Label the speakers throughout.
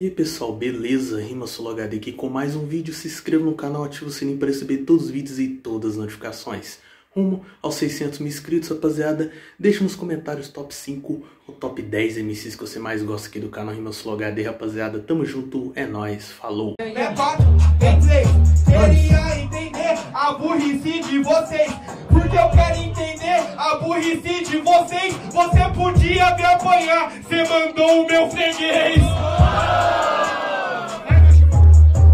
Speaker 1: E aí pessoal, beleza? Rima HD aqui com mais um vídeo. Se inscreva no canal, ative o sininho para receber todos os vídeos e todas as notificações. Rumo aos 600 mil inscritos, rapaziada. Deixa nos comentários top 5 ou top 10 MCs que você mais gosta aqui do canal Rima HD, rapaziada. Tamo junto, é nóis, falou!
Speaker 2: É queria entender a burrice de vocês a burrice de vocês Você podia me apanhar, você mandou o meu freguês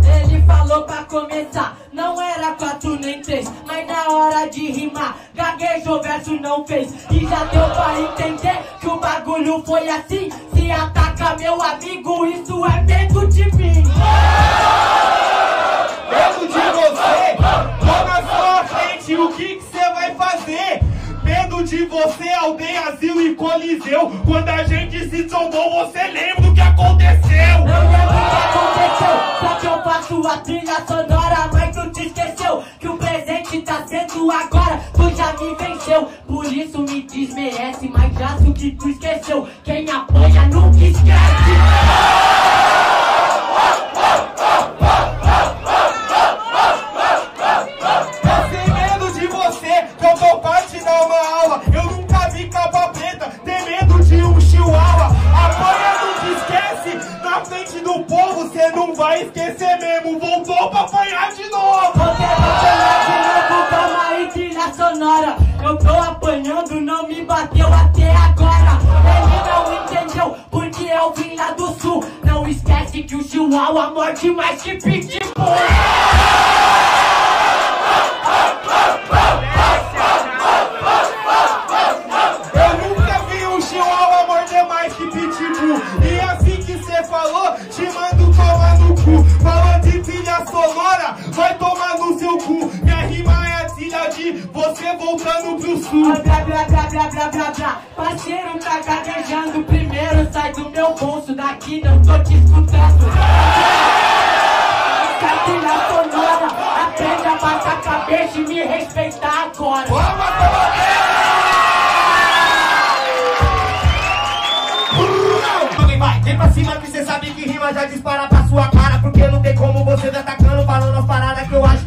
Speaker 3: Ele falou pra começar, não era quatro nem três, mas na hora de rimar, gaguejou, verso não fez. E já deu pra entender que o bagulho foi assim. Se ataca meu amigo, isso é medo de mim.
Speaker 2: Medo de você, tô na sua frente, o que que você vai fazer? Medo de você, aldeia, asilo e coliseu Quando a gente se trombou, você lembra do que aconteceu?
Speaker 3: Eu lembro o que aconteceu, só que eu faço a trilha sonora, mas tu te esqueceu que o presente tá sendo agora, tu já me venceu. Por isso me desmerece, mas já sei o que tu esqueceu. Quem apanha nunca esquece. Bateu até agora. Ele não entendeu, porque eu vim lá do sul. Não esquece que o chihuahua morde mais que pitbull.
Speaker 2: Voltando pro sul
Speaker 3: Blá blá blá blá blá blá blá. Parceiro tá gaguejando primeiro, sai do meu bolso. Daqui não tô te escutando. Essa trilha sonora, aprende a baixar a cabeça e me respeitar agora.
Speaker 2: Vamos vai, vem pra cima que cê sabe que rima já dispara pra sua cara Porque não tem como você me atacando falando as paradas que eu acho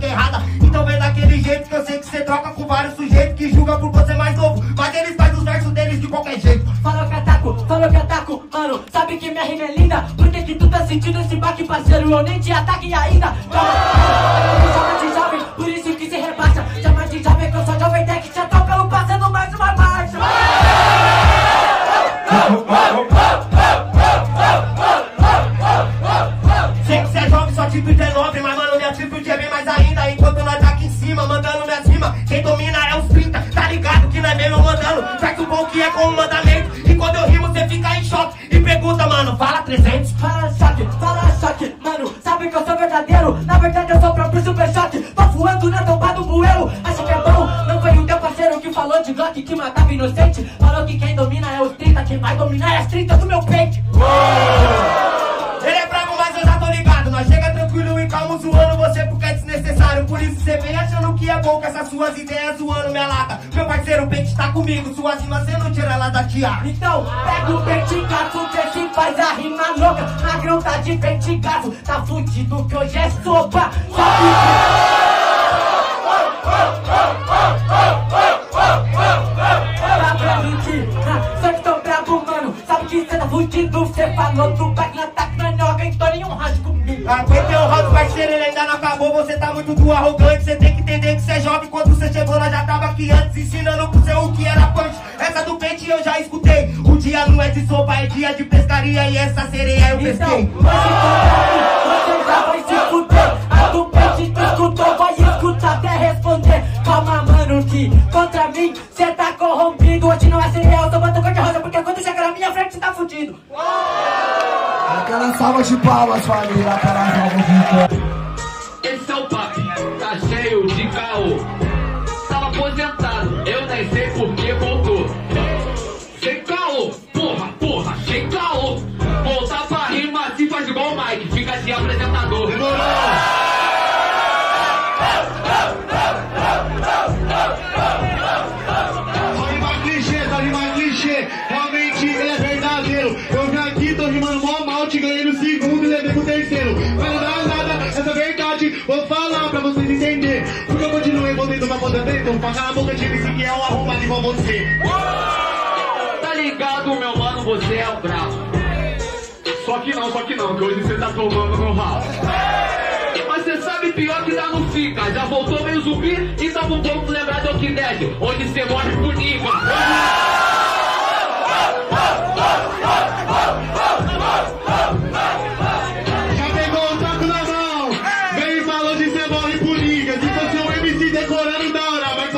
Speaker 2: Que julgam por você mais novo Mas eles fazem os versos deles de qualquer jeito
Speaker 3: Falou que ataco, falou que ataco, mano. Sabe que minha rima é linda? Por que, que tu tá sentindo esse baque, parceiro? Eu nem te ataque ainda. Calma, verdade, eu sou o próprio super choque. Tô voando na tampa do bueiro. Acha que é bom? Não foi o teu parceiro que falou de Glock que matava inocente? Falou que quem domina é os 30, quem vai dominar é as 30 do meu peito.
Speaker 2: Ele é bravo, mas eu já tô ligado Nós chega tranquilo e calmo zoando você porque é Por isso cê vem achando que é bom com essas suas ideias zoando minha lata Meu parceiro, o pente tá comigo Suas rimas cê não tira ela da tiara
Speaker 3: Então, pega o pentigaço, vê se faz a rima louca. Magrão tá de pentigaço, tá fudido que hoje é sopa. Tá pra só que tá fudido, cê falou do back na tá canhoga, então nenhum rádio comigo.
Speaker 2: Aguenta o round, parceiro, ele ainda não acabou Você tá muito do arrogante Cê tem que entender que cê é jovem Quando cê chegou, nós já tava aqui antes Ensinando pro seu o que era punch Essa do pente eu já escutei O dia não é de sopa, é dia de pescaria E essa sereia eu
Speaker 3: Então,
Speaker 2: pesquei
Speaker 3: contra mim, você já vai
Speaker 4: salva de palmas, família, de palmas.
Speaker 5: Esse é o papo, tá cheio de caô. Tava aposentado, eu nem sei por que voltou. Sem caô, porra, porra, sem caô. Voltar pra rima se faz igual o Mike, fica de apresentador.
Speaker 4: Rima
Speaker 6: Calar a boca de MC que é um arrombado igual você.
Speaker 4: Tá ligado, meu mano, você é o brabo. Só que não, só que não, que hoje você tá tomando no ralo. Mas você sabe pior que dá no fica. Já voltou meio zumbi e tava um pouco lembrado do Walking Dead. Onde você morre por nível.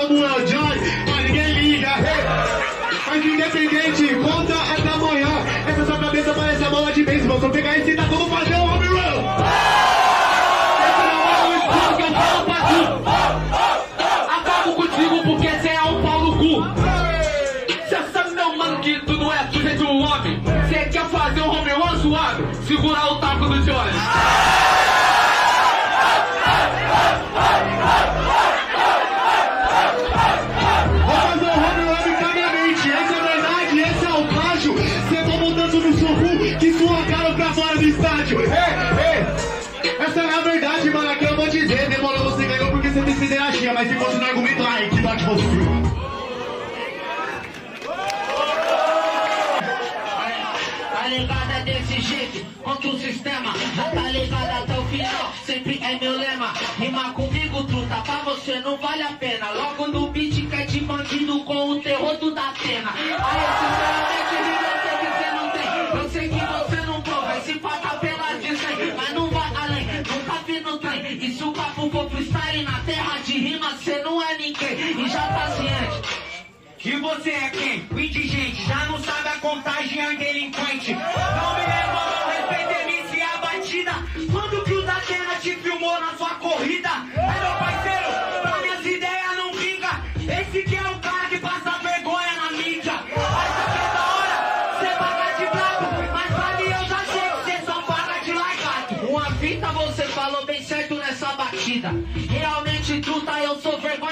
Speaker 6: Mas Samuel Joy, mas ninguém liga. Mas independente, conta até amanhã. Essa sua cabeça parece a bola de beisebol. Se eu pegar esse, tá como fazer um home run. Não é.
Speaker 4: Acabo contigo porque cê é um pau no cu. Cê sabe, meu mano, que tu não é filho de um homem. Cê quer fazer um home run suave? Segurar o taco do Johnny.
Speaker 7: Contra o sistema tá ligada até o final, sempre é meu lema. Rimar comigo, truta, pra você não vale a pena. Logo no beat quer de bandido com o terror do da pena. Aí, sinceramente, eu sei que você não tem. Eu sei que você não prova, esse paga pela de 100 Mas não vai além, nunca vi no trem. E se o papo for freestyle na terra de rima Cê não é ninguém, e já tá ciente
Speaker 6: E você é quem? O indigente, já não sabe a contagem, é delinquente.
Speaker 7: Uma fita você falou bem certo nessa batida. Realmente truta, eu sou vergonha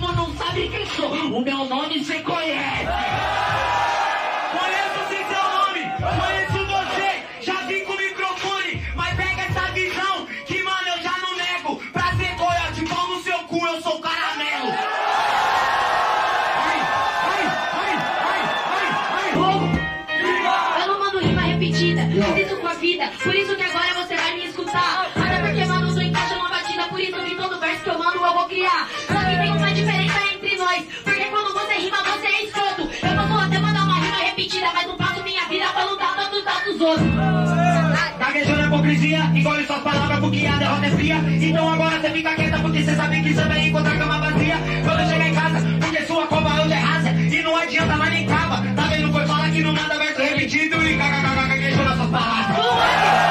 Speaker 7: Como não sabe quem sou, o meu nome cê conhece.
Speaker 6: Conheço sim seu nome, conheço você. Já vim com o microfone, mas pega essa visão. Que mano, eu já não nego. Pra ser coiote, pau no seu cu, eu sou caramelo. Ai, ai, ai, ai, ai, ai.
Speaker 8: Eu não mando rima repetida, isso com a vida, por isso que agora você
Speaker 6: hipocrisia, engole suas palavras porque a derrota é fria. Então agora você fica quieta porque você sabe que samba é encontrar cama vazia. Quando chegar em casa, porque sua cova hoje é rasa. E não adianta mais nem cava. Tá vendo? Foi falar que não manda verso repetido e kkk gaguejando as suas palavras.